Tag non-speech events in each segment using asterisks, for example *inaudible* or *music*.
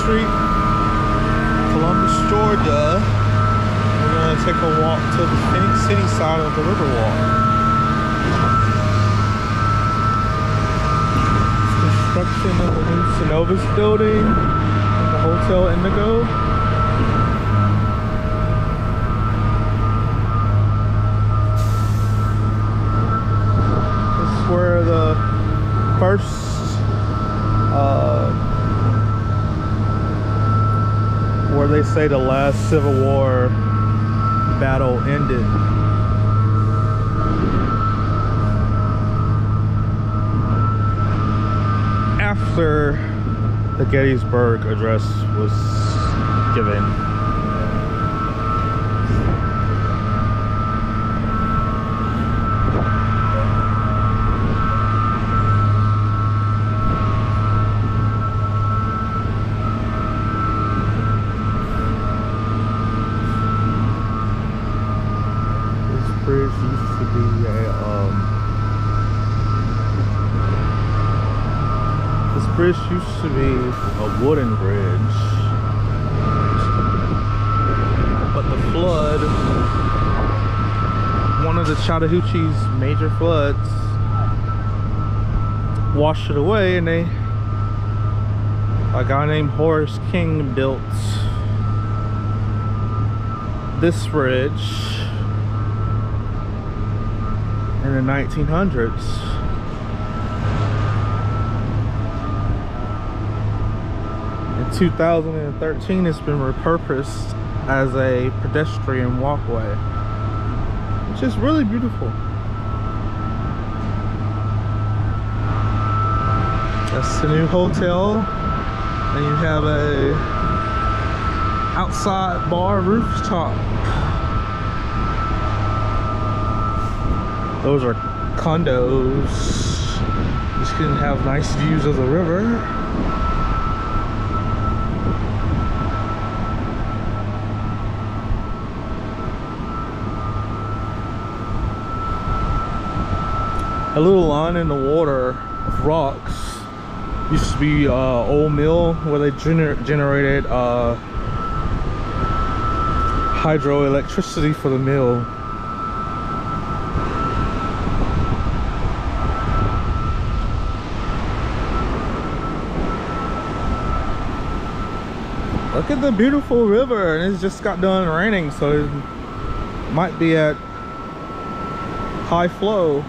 Street, Columbus, Georgia. We're gonna take a walk to the Phenix City side of the Riverwalk. Construction of the new Synovus building, the Hotel Indigo. Say the last Civil War battle ended. After the Gettysburg Address was given. Bridge used to be a um this bridge used to be a wooden bridge. But the flood one of the Chattahoochee's major floods washed it away and they a guy named Horace King built this bridge in the 1900s. In 2013, it's been repurposed as a pedestrian walkway, which is really beautiful. That's the new hotel, and you have a outside bar rooftop. Those are condos. Just can have nice views of the river. A little line in the water of rocks used to be uh, old mill where they gener generated uh, hydroelectricity for the mill. Look at the beautiful river and it's just got done raining so it might be at high flow.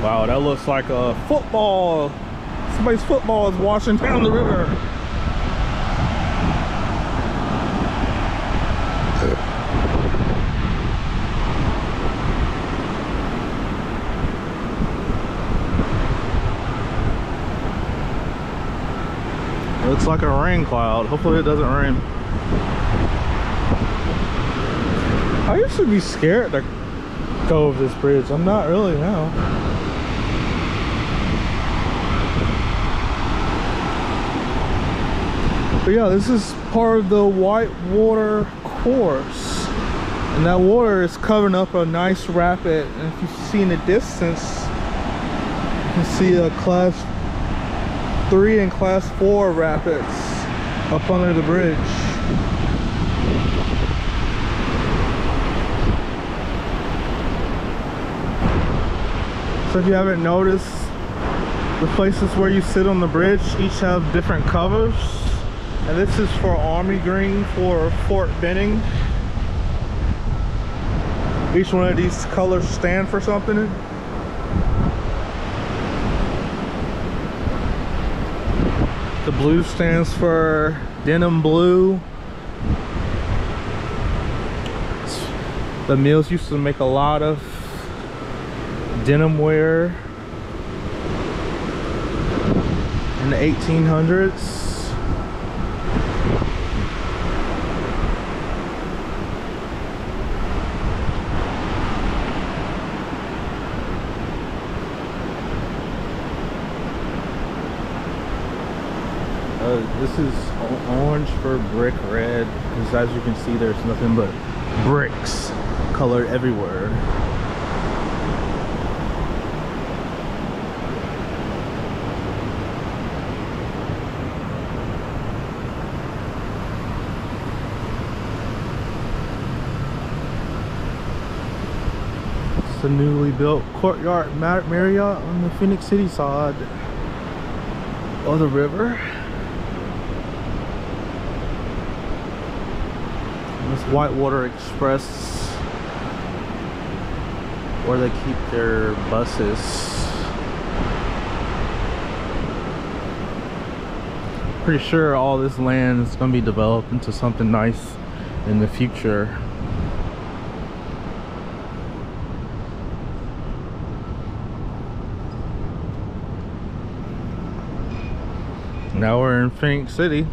Wow, that looks like a football. Somebody's football is washing down the river. Looks like a rain cloud. Hopefully it doesn't rain. I used to be scared to go over this bridge. I'm not really now. But yeah, this is part of the Whitewater course. And that water is covering up a nice rapid. And if you see in the distance, you can see a class three and class four rapids up under the bridge. So if you haven't noticed, the places where you sit on the bridge each have different covers. And this is for Army Green for Fort Benning. Each one of these colors stand for something. The blue stands for denim blue. The mills used to make a lot of denim wear in the 1800s. Uh, this is orange for brick red because as you can see there's nothing but bricks colored everywhere It's a newly built courtyard Marriott on the Phenix City side of the river. This Whitewater Express where they keep their buses. Pretty sure all this land is going to be developed into something nice in the future. Now we're in Phenix City.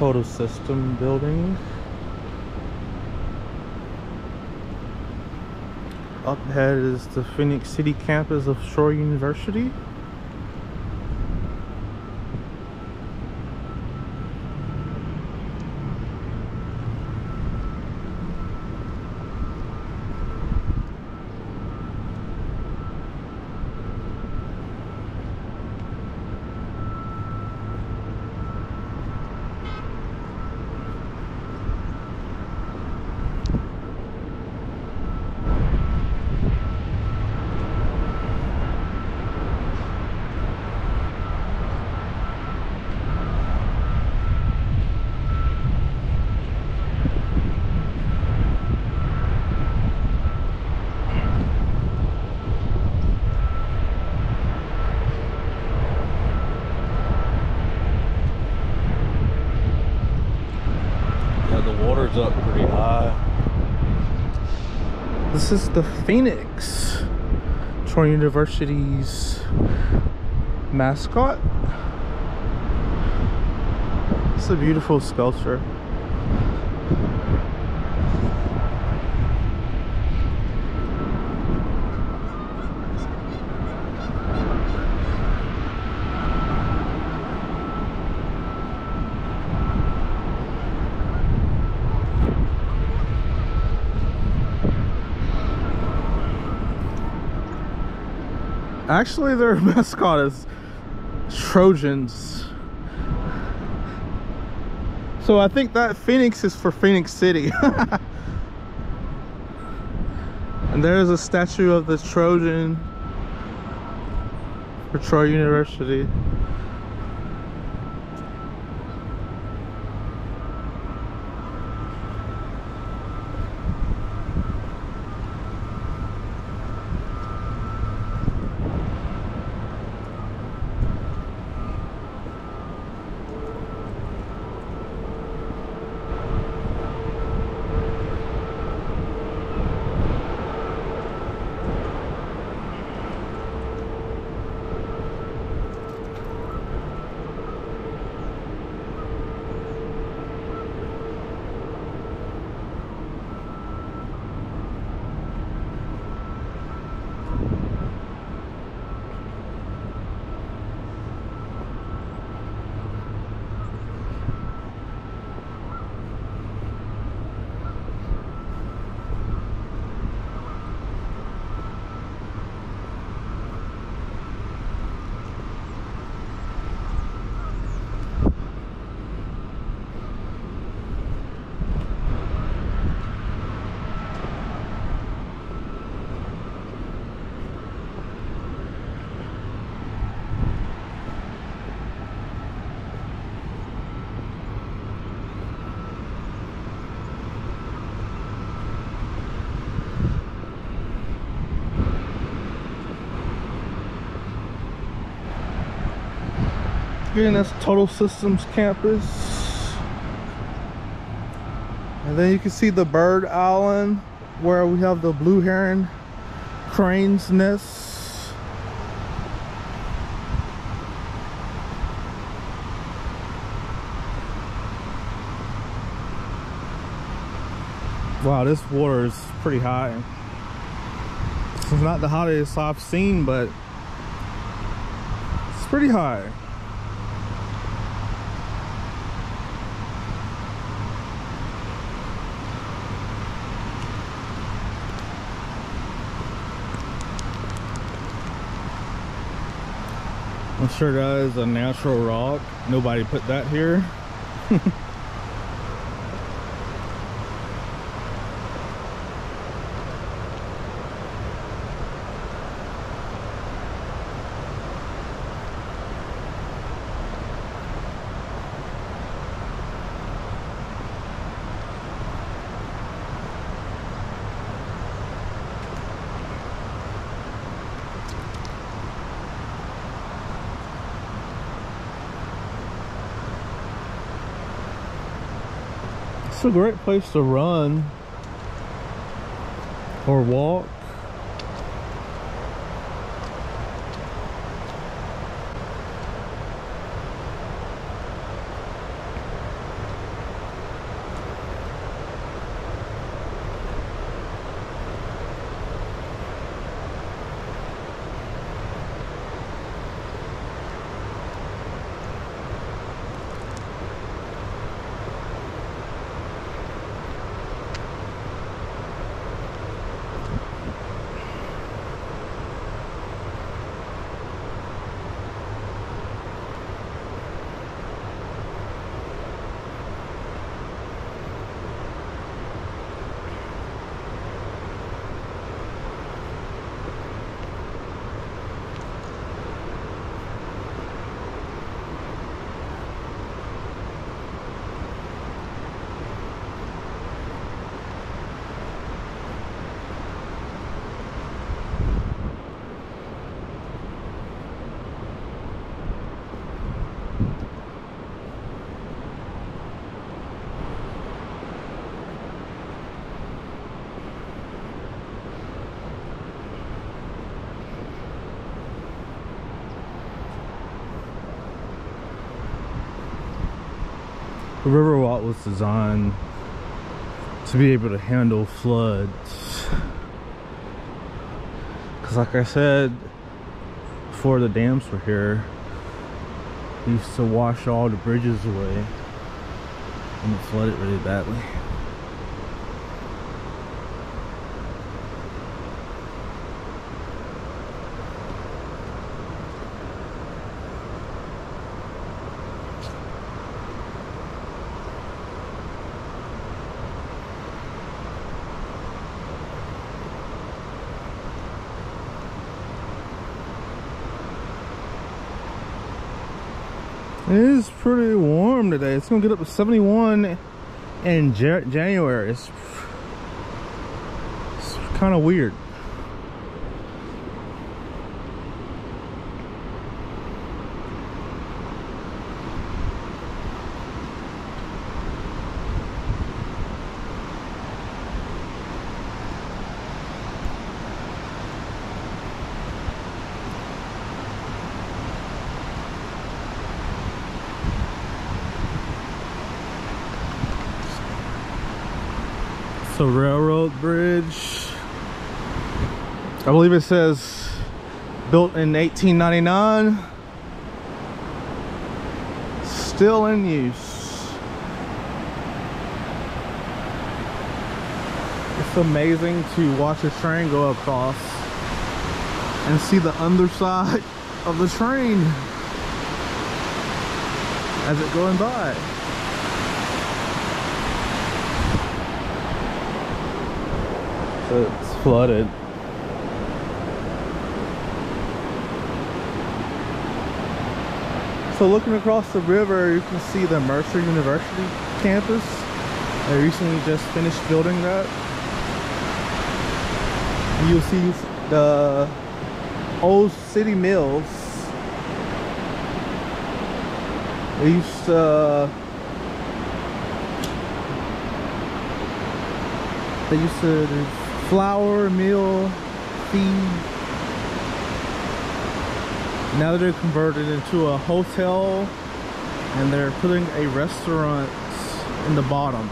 Total System building. Up ahead is the Phenix City campus of Troy University. Yeah, the water's up pretty high. This is the Phoenix Troy University's mascot. It's a beautiful sculpture. Actually, their *laughs* mascot is Trojans. So I think that Phoenix is for Phenix City. *laughs* and there's a statue of the Trojan for Troy University. Again, that's Total Systems campus. And then you can see the bird island where we have the blue heron crane's nest. Wow, this water is pretty high. It's not the hottest I've seen, but it's pretty high. I'm sure that is a natural rock. Nobody put that here. *laughs* It's a great place to run or walk. The riverwalk was designed to be able to handle floods. Because like I said, before the dams were here, used to wash all the bridges away and it flooded really badly. It is pretty gonna get up to 71 in January. It's, it's kind of weird. The railroad bridge. I believe it says built in 1899. Still in use. It's amazing to watch a train go across and see the underside *laughs* of the train as it going by. It's flooded. So looking across the river, you can see the Mercer University campus. They recently just finished building that. You'll see the old city mills They used to uh, they used to flour, meal, feed. Now they're converted into a hotel and they're putting a restaurant in the bottom.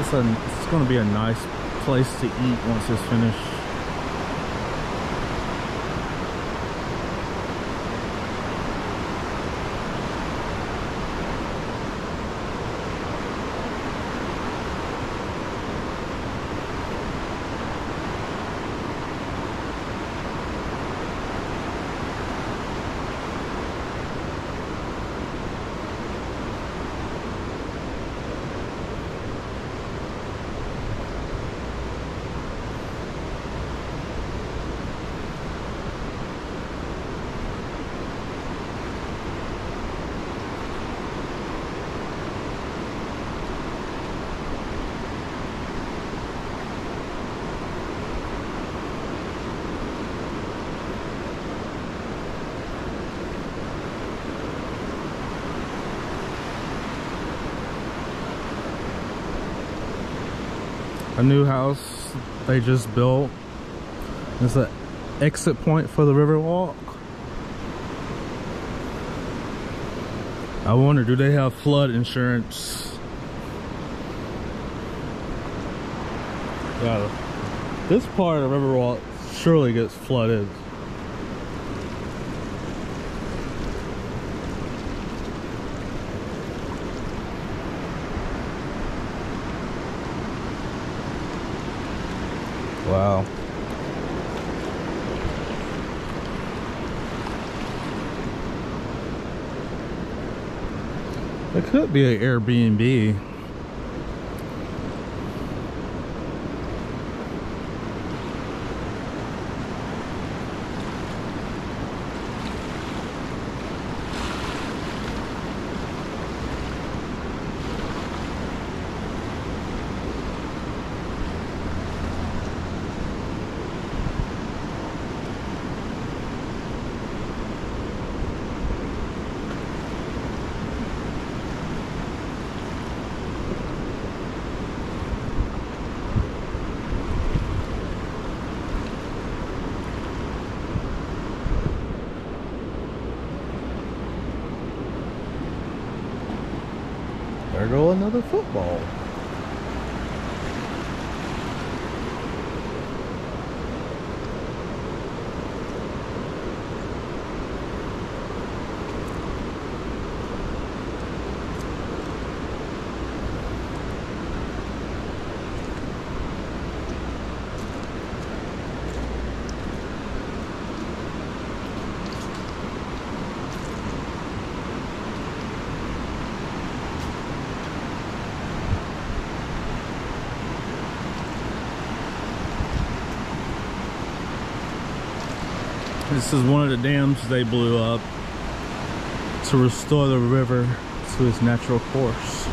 It's a it's gonna be a nice place to eat once it's finished. A new house they just built. It's an exit point for the Riverwalk. I wonder, do they have flood insurance? Yeah, this part of Riverwalk surely gets flooded. Wow. It be an Airbnb. Go another football. This is one of the dams they blew up to restore the river to its natural course.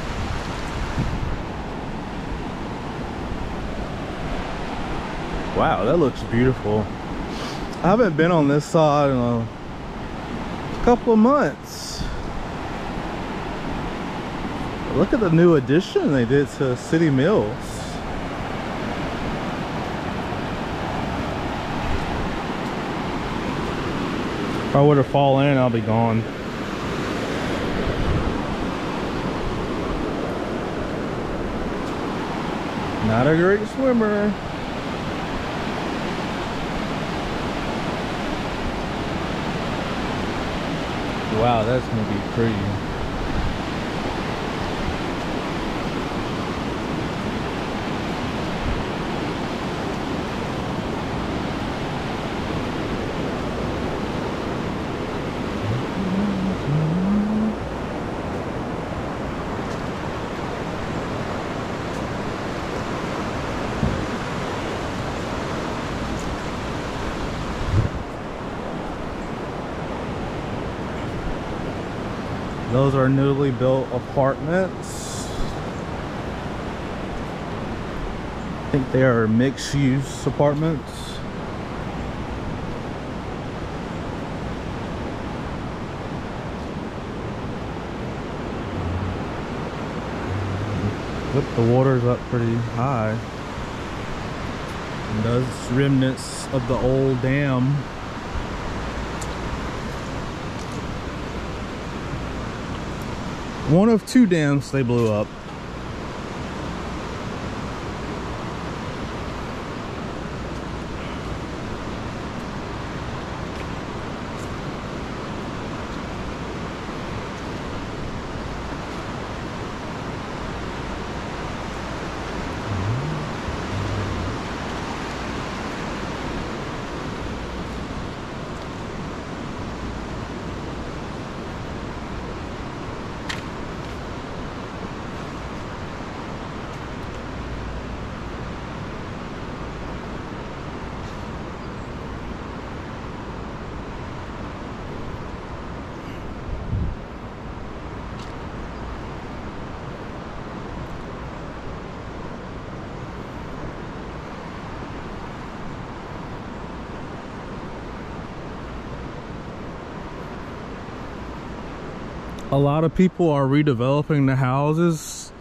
Wow, that looks beautiful. I haven't been on this side in a couple of months. Look at the new addition they did to City Mills. If I were to fall in, I'll be gone. Not a great swimmer. Wow, that's gonna be pretty. newly built apartments. I think they are mixed-use apartments. Oop, the water's up pretty high. And those remnants of the old dam. One of two dams they blew up. A lot of people are redeveloping the houses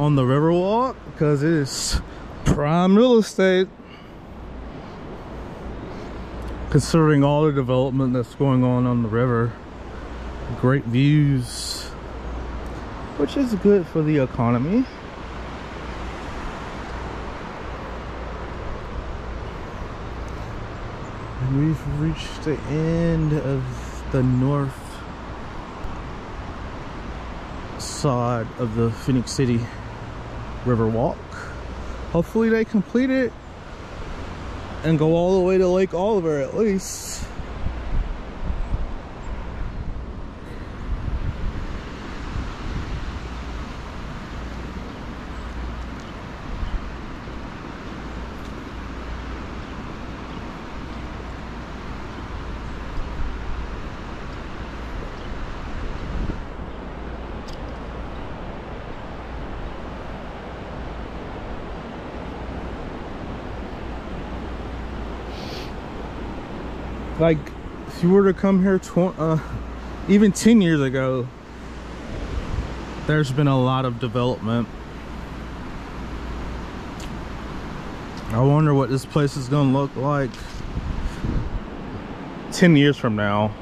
on the Riverwalk because it is prime real estate. Considering all the development that's going on on the river great views which is good for the economy. And we've reached the end of the north side of the Phenix City Riverwalk. Hopefully they complete it and go all the way to Lake Oliver at least. like if you were to come here uh, even 10 years ago there's been a lot of development. I wonder what this place is gonna look like 10 years from now.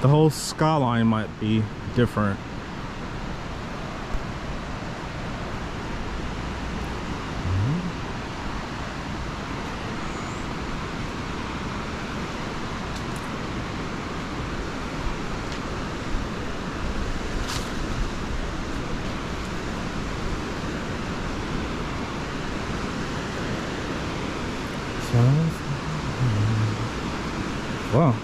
The whole skyline might be different Wow.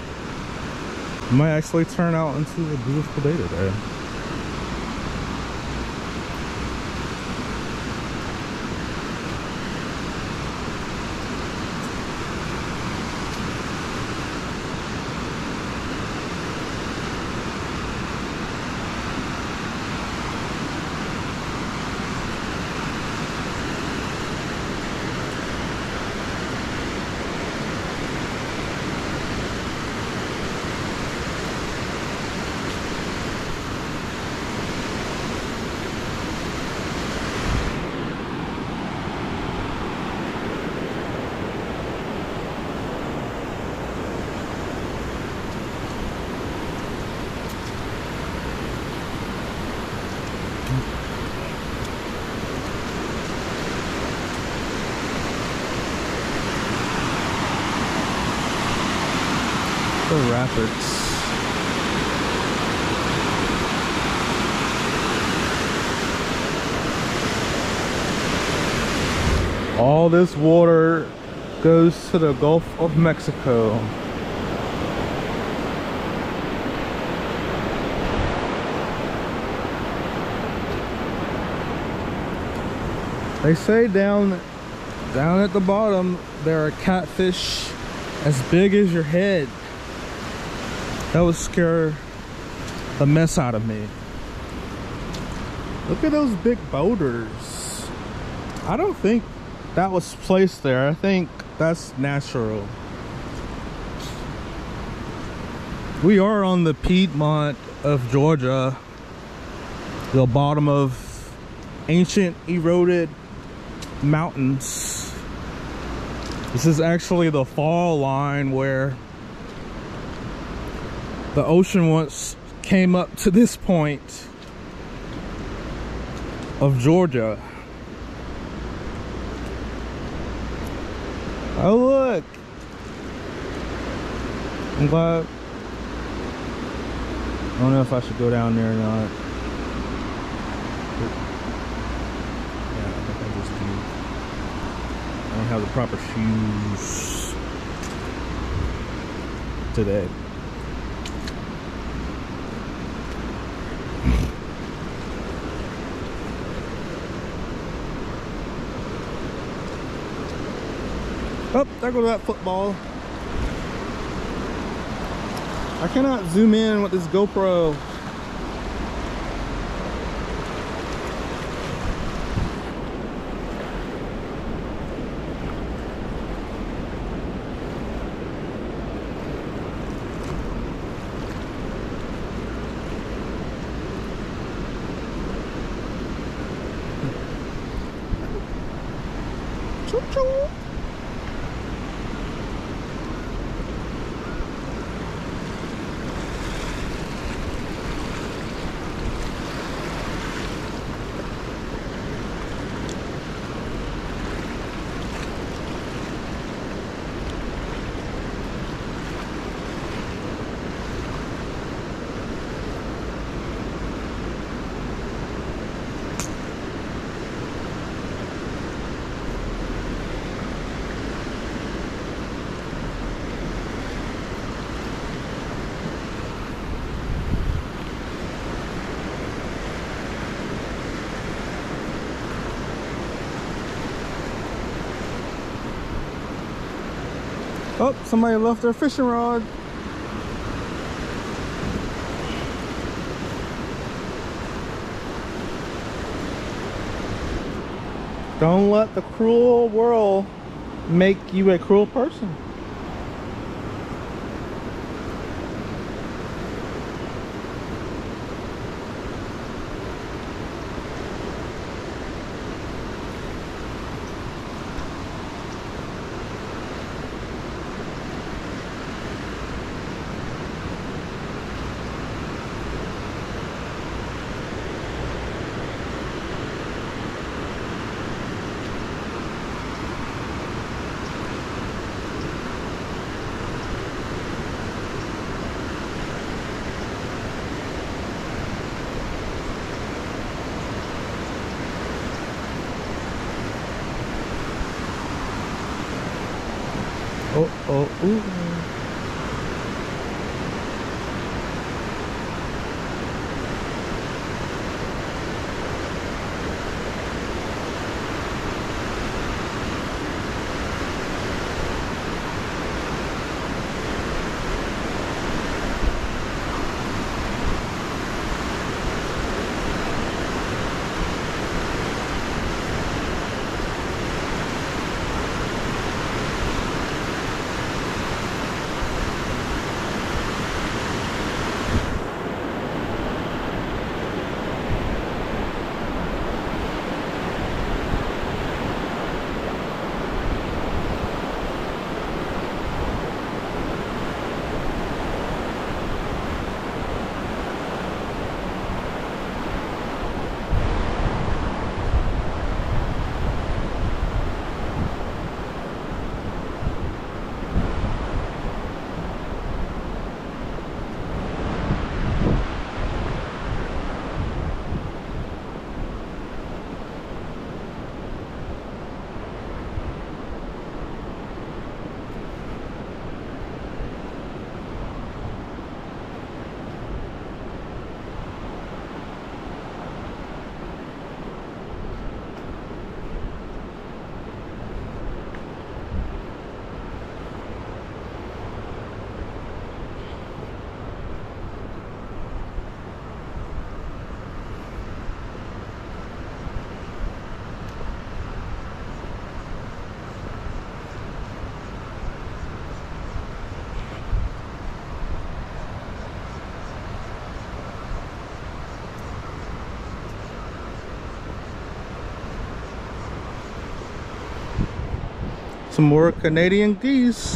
It might actually turn out into a beautiful day today. The rapids. All this water goes to the Gulf of Mexico. They say down down at the bottom there are catfish as big as your head. That would scare the mess out of me. Look at those big boulders. I don't think that was placed there. I think that's natural. We are on the Piedmont of Georgia, the bottom of ancient eroded mountains. This is actually the fall line where the ocean once came up to this point of Georgia. Oh look! I'm glad. I don't know if I should go down there or not. Yeah, I think I just do. I don't have the proper shoes today. Oh, there goes that football. I cannot zoom in with this GoPro. Oh, somebody left their fishing rod. Don't let the cruel world make you a cruel person. Oh, oh, Some more Canadian geese.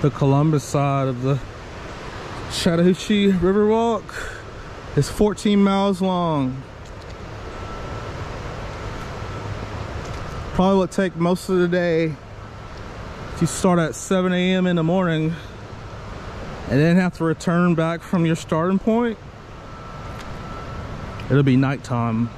The Columbus side of the Chattahoochee Riverwalk is 14 miles long. Probably would take most of the day if you start at 7 a.m. in the morning and then have to return back from your starting point. It'll be nighttime.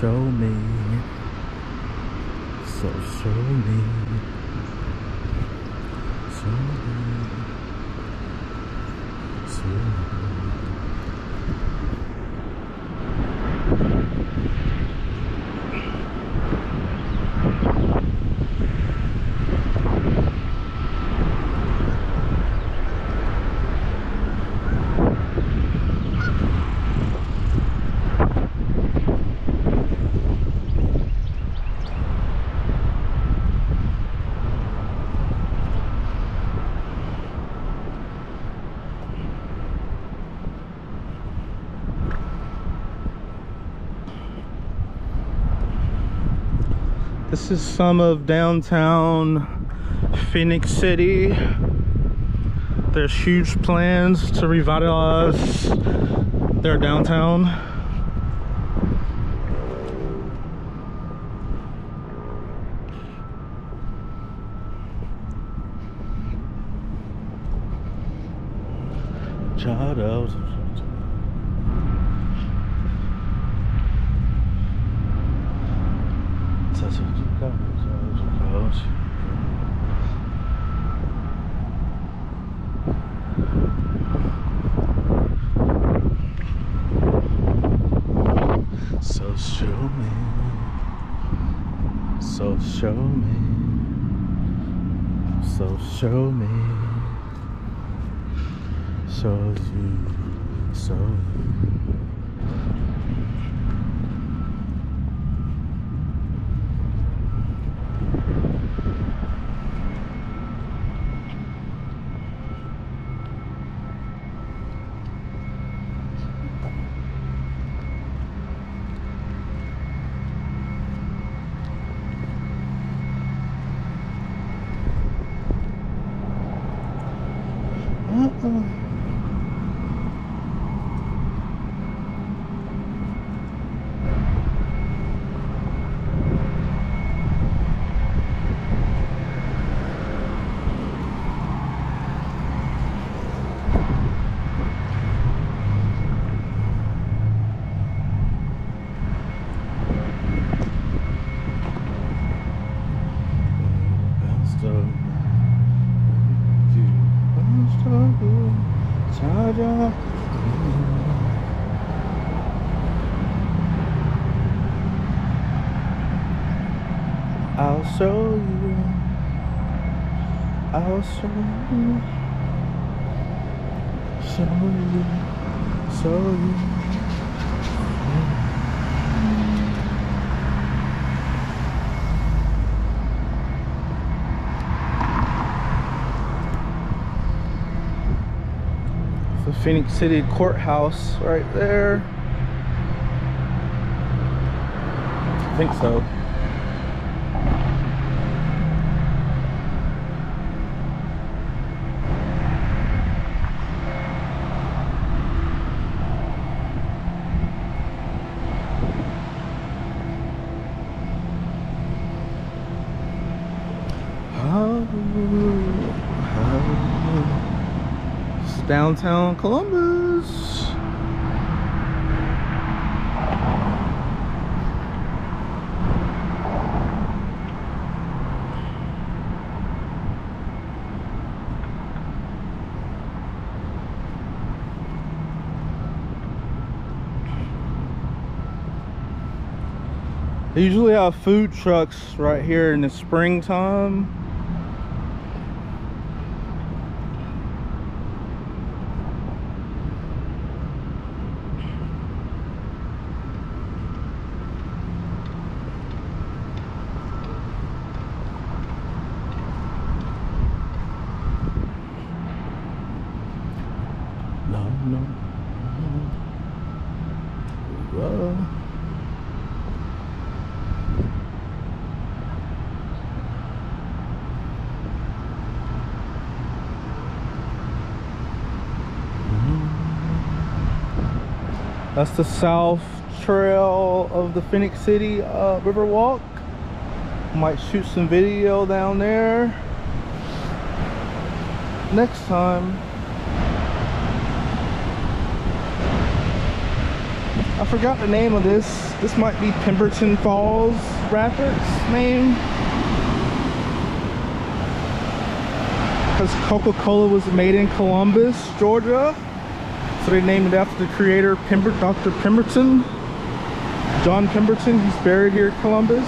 Show me. This is some of downtown Phenix City. There's huge plans to revitalize their downtown. Show you. The Phenix City Courthouse right there. I think so. Downtown Columbus. They usually have food trucks right here in the springtime. No, no. Whoa. That's the south trail of the Phenix City uh, Riverwalk. Might shoot some video down there next time. I forgot the name of this. This might be Pemberton Falls Rapids name. Because Coca-Cola was made in Columbus, Georgia. So they named it after the creator, Pember Dr. Pemberton. John Pemberton, he's buried here in Columbus.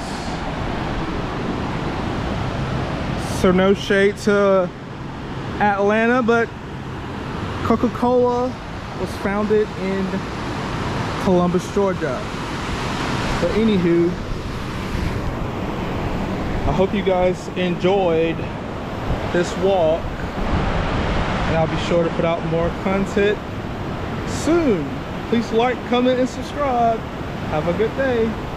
So no shade to Atlanta, but Coca-Cola was founded in Columbus, Georgia. But anywho, I hope you guys enjoyed this walk. And I'll be sure to put out more content soon. Please like, comment, and subscribe. Have a good day.